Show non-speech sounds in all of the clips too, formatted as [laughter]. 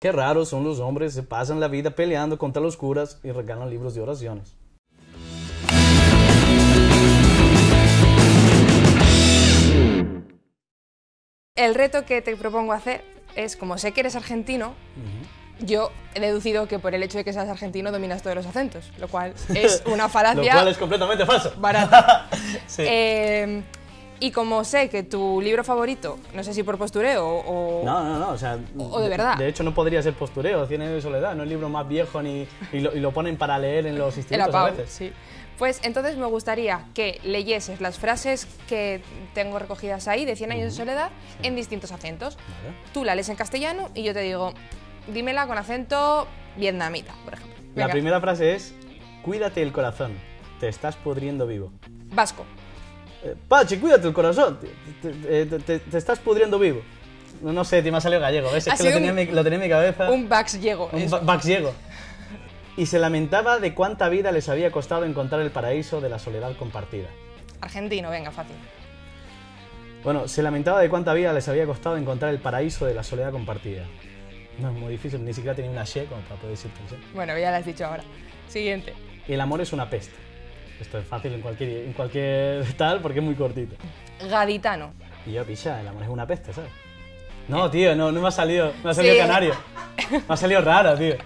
Qué raros son los hombres, se pasan la vida peleando contra los curas y regalan libros de oraciones. El reto que te propongo hacer es, como sé que eres argentino, yo he deducido que por el hecho de que seas argentino dominas todos los acentos, lo cual es [laughs] una falacia Lo cual es completamente falso. barata. [laughs] Sí. Eh, y como sé que tu libro favorito, no sé si por postureo o... No, no, no, o sea... O de verdad. De hecho, no podría ser postureo, Cien años de soledad, no es el libro más viejo ni... Y lo, y lo ponen para leer en los El institutos a apau, veces. sí. Pues entonces me gustaría que leyeses las frases que tengo recogidas ahí de 100 años de soledad en distintos acentos. Vale. Tú la lees en castellano y yo te digo, dímela con acento vietnamita, por ejemplo. La Venga. primera frase es, cuídate el corazón, te estás pudriendo vivo. Vasco. Eh, Pachi, cuídate el corazón, te, te- te- te- te estás pudriendo vivo. No, no sé, te me ha salido gallego, ¿ves? Es que lo tenía, un- en mi, lo tenía en mi cabeza. Un Bax llego. Un ba- baxiego. Y se lamentaba de cuánta vida les había costado encontrar el paraíso de la soledad compartida. Argentino, venga, fácil. Bueno, se lamentaba de cuánta vida les había costado encontrar el paraíso de la soledad compartida. No, es muy difícil, ni siquiera tenía una she como para poder decirte eso. Bueno, ya lo has dicho ahora. Siguiente. El amor es una peste. Esto es fácil en cualquier, en cualquier [laughs] tal porque es muy cortito. Gaditano. Y yo, picha, el amor es una peste, ¿sabes? No, tío, no, no me ha salido, me ha salido Sí. canario. [laughs] Me ha salido raro, tío.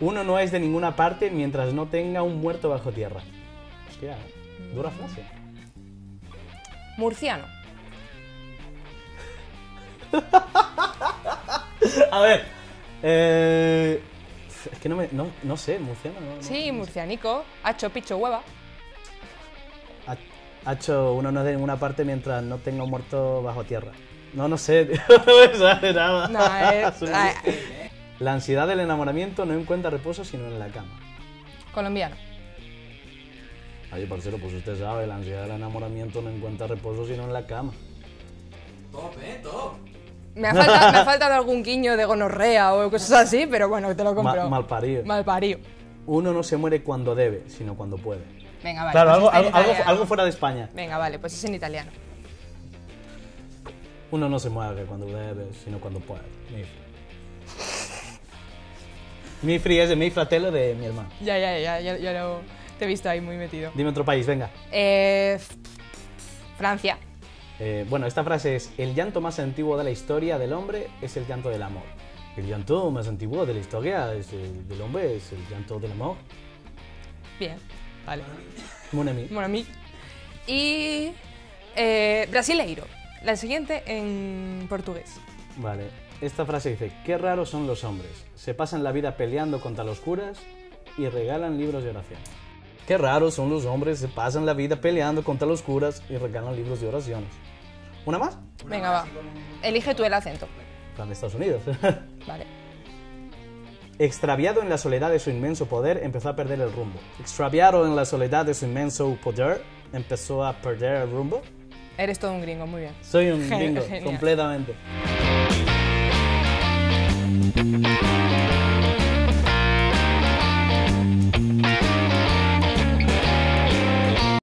Uno no es de ninguna parte mientras no tenga un muerto bajo tierra. Hostia, dura frase. Murciano. [laughs] A ver, eh, es que no me, no, no sé, murciano, no, no- Sí, murcianico. Hacho, picho, hueva. Ha, ha hecho uno no es de ninguna parte mientras no tenga un muerto bajo tierra. No, no sé, [laughs] tío, no me sale nada. No, [laughs] es- ah, La ansiedad del enamoramiento no encuentra reposo sino en la cama. colombiano. Oye, parcero, pues usted sabe, la ansiedad del enamoramiento no encuentra reposo sino en la cama. Top, eh, top. Me ha, faltado, me ha faltado algún guiño de gonorrea o cosas así, pero bueno, te lo compro. Ma- malparido. Mal parido. Uno no se muere cuando debe, sino cuando puede. Venga, vale. claro, pues algo, en algo, algo, algo fuera de España. Venga, vale, pues es en italiano. Uno no se muere cuando debe, sino cuando puede. Mi, mi free es de mi fratello de mi hermano. Ya, ya, ya, ya, ya lo te he visto ahí muy metido. Dime otro país, venga. Eh, Francia. Eh, bueno, esta frase es, el llanto más antiguo de la historia del hombre es el llanto del amor. El llanto más antiguo de la historia es el- del hombre es el llanto del amor. Bien, vale. Mon ami. Bueno, a mí. Y. eh, brasileiro. La siguiente en portugués. Vale, esta frase dice, qué raros son los hombres. Se pasan la vida peleando contra los curas y regalan libros de oración. Qué raros son los hombres, se pasan la vida peleando contra los curas y regalan libros de oraciones. ¿Una más? Venga, va. Elige tú el acento. Plan de Estados Unidos. [laughs] Vale. Extraviado en la soledad de su inmenso poder, empezó a perder el rumbo. Extraviado en la soledad de su inmenso poder, empezó a perder el rumbo. Eres todo un gringo, muy bien. Soy un [laughs] gringo, genial. completamente.